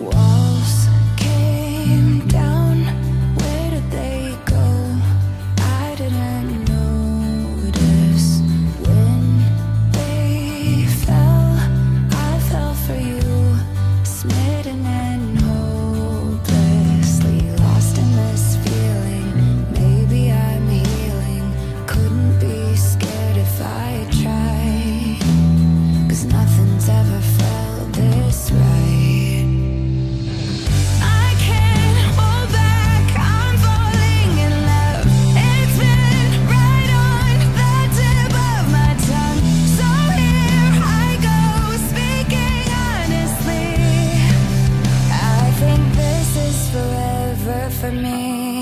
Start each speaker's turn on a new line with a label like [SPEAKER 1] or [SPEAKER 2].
[SPEAKER 1] 我。for me.